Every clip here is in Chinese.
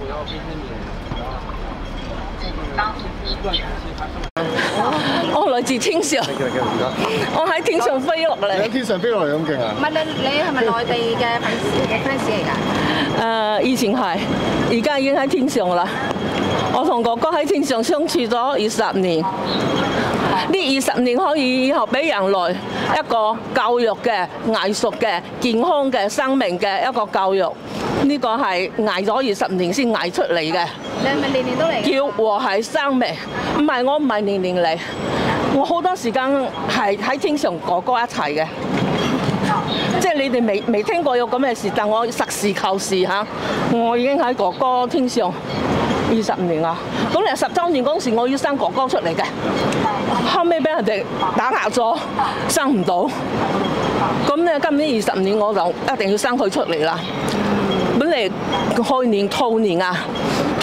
我來自天上，我喺天上飛落你喺。天上飛落嚟咁勁啊唔！係你你係咪內地嘅粉絲嘅 fans 嚟㗎？誒、以前係，而家已經喺天上啦。我同哥哥喺天上相處咗二十年，呢二十年可以以後俾人類一個教育嘅、藝術嘅、健康嘅、生命嘅一個教育。呢、個係捱咗二十年先捱出嚟嘅。你係咪年年都嚟？叫和諧生命，唔係我唔係年年嚟，我好多時間係喺天上哥哥一齊嘅。即係你哋未未聽過有咁嘅事，但我實事求是嚇，我已經喺哥哥天上二十年啦。咁你十週年嗰時，我要生哥哥出嚟嘅，後尾俾人哋打壓咗，生唔到。咁咧今年二十年我就一定要生佢出嚟啦。本嚟去年兔年啊，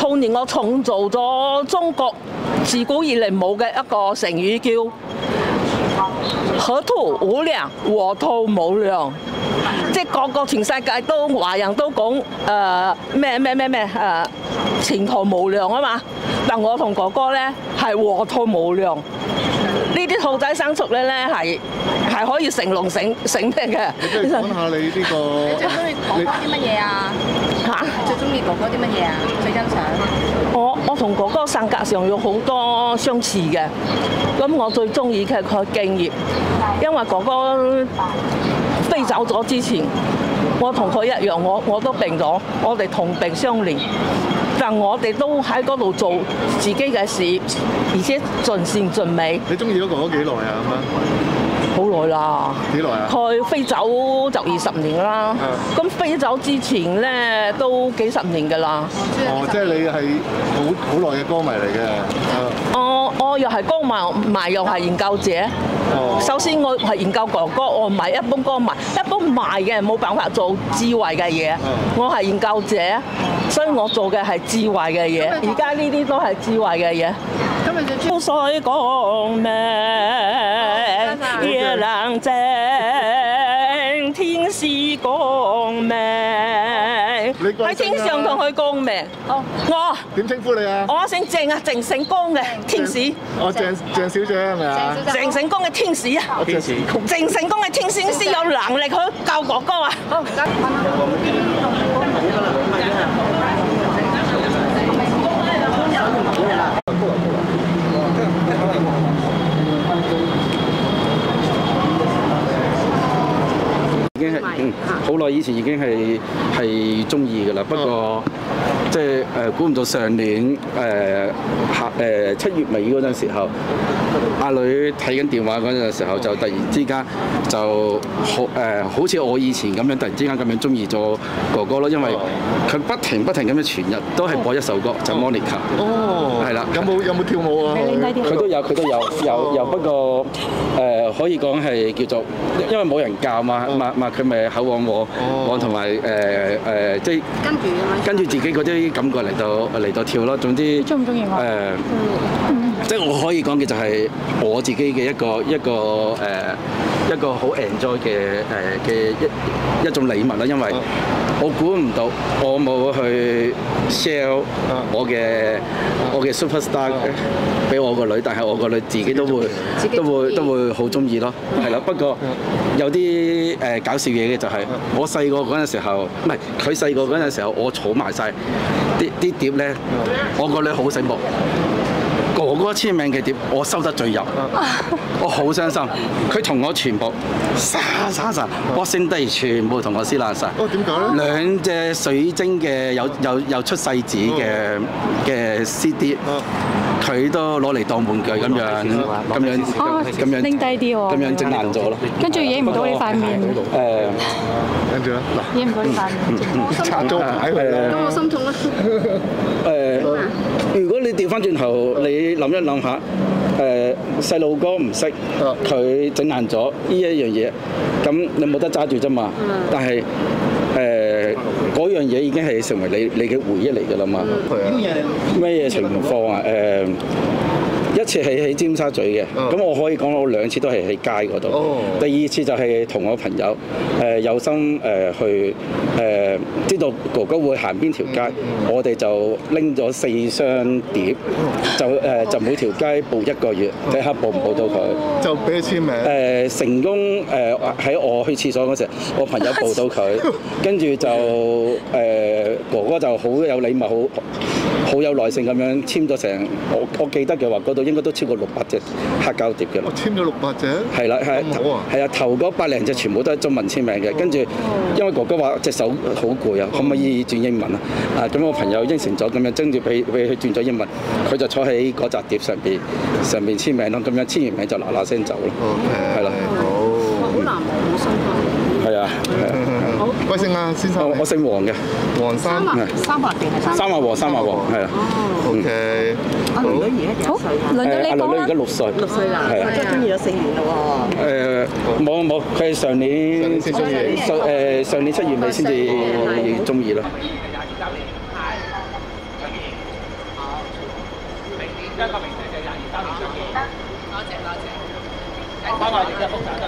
兔年我重做咗中國自古以嚟冇嘅一個成語叫河兔無量，和兔無量。即係個個全世界都華人都講誒咩咩咩咩誒前途無量啊嘛，但我同哥哥咧係和兔無量。呢啲兔仔生出嚟咧係係可以成龍成成咩嘅？即係講下你呢個最中意哥哥啲乜嘢啊？嚇最中意哥哥啲乜嘢啊？最欣賞？同哥哥性格上有好多相似嘅，咁我最中意嘅佢敬業，因為哥哥飛走咗之前，我同佢一樣，我我都病咗，我哋同病相憐，但我哋都喺嗰度做自己嘅事，而且盡善盡美，你中意咗哥哥幾耐啊？咁樣好耐啦。幾耐啊？佢飛走就二十年啦，咁飛走之前咧都幾十年㗎啦。哦，即係你係好好耐嘅歌迷嚟嘅。啊我我又係歌迷，埋又係研究者。哦首先我係研究哥哥，我唔係一般歌迷，一般賣嘅冇辦法做智慧嘅嘢。我係研究者，所以我做嘅係智慧嘅嘢。而家呢啲都係智慧嘅嘢。今日最中高水光明，夜冷靜，天使光明。你貴姓啊喺天上同佢光明。哦我點稱呼你啊？我姓鄭啊，鄭成功嘅天使。哦，鄭鄭小姐系咪啊？鄭小姐鄭成功嘅天使啊！天使。鄭成功嘅天使先有能力去救哥哥啊！好唔該。已經係嗯好耐以前已經係係中意㗎啦，不過即係誒估唔到上年誒下誒七月尾嗰陣時候，阿女睇緊電話嗰陣時候，就突然之間就好誒、好似我以前咁樣，突然之間咁樣中意咗哥哥咯，因為佢不停不停咁樣全日都係播一首歌，就 Monica。哦，係啦。有冇有冇跳舞啊？佢都有，佢都有，有有不過誒、呃可以講係叫做，因為冇人教嘛，嘛嘛佢咪口往我我同埋誒誒，即係跟住。跟住自己嗰啲感覺嚟到嚟到跳咯。總之中唔中意我誒，以講嘅就係我自己嘅一個一個誒、一個好 enjoy 嘅誒嘅一一種禮物啦，因為我估唔到我冇去 sell 我嘅我嘅 superstar 俾我個女，但係我個女自己都會己都會都會好中意咯，係啦。不過有啲誒搞笑嘢嘅就係我細個嗰陣時候，唔係佢細個嗰陣時候，我儲埋晒啲啲碟咧，我個女好醒目。哥哥簽名嘅碟，我收得最入，我好傷心。佢同我全部沙沙沙，我星帝全部同我撕爛晒。哦，點解咧？兩隻水晶嘅有有有出世紙嘅嘅 CD，佢都攞嚟當玩具咁樣咁樣咁樣拎低啲喎咁樣整爛咗咯。跟住影唔到你塊面，誒跟住咧，嗱，影唔到你塊面。拆咗牌佢啦。咁我心痛啦。誒，如果你調翻轉頭，你諗一諗下，誒細路哥唔識，佢整爛咗呢一樣嘢，咁你冇得揸住啫嘛。但係誒嗰樣嘢已經係成為你你嘅回憶嚟㗎啦嘛。咩嘢情況啊？誒、一次係喺尖沙咀嘅，嗯咁、我可以講我兩次都係喺街嗰度。哦第二次就係同我朋友誒、有心誒、去誒、知道哥哥會行邊條街，我哋就拎咗四箱碟，就誒、就每條街報一個月，睇下報唔報到佢。就俾佢簽名。誒、成功誒喺、我去廁所嗰時，我朋友報到佢，跟住就誒、哥哥就好有禮貌，好好有耐性咁樣簽咗成，我我記得嘅話，嗰度應該都超過六百隻黑膠碟嘅啦我。簽咗六百隻。係啦，係啊係啊，頭嗰百零隻全部都係中文簽名嘅，跟住因為哥哥話隻手好攰啊，可唔可以轉英文啊？啊，咁我朋友應承咗，咁樣跟住俾俾佢轉咗英文，佢就坐喺嗰扎碟上邊上邊簽名咯，咁樣簽完名就嗱嗱聲走咯。OK。係啦好。好難忘，好深刻。係啊，係啊。貴姓啊，先生我？我姓黃嘅，黃生。三百定係三三華黃，三華黃，係啊。OK。好。好，輪到你誒阿女女而家。六歲，六歲啦，係啊。即係中意咗四年咯誒冇冇，佢係上年上年先中意上誒上年七月尾先至中意咯。明年一就廿二三年出現。多謝多謝。翻埋嚟一幅相。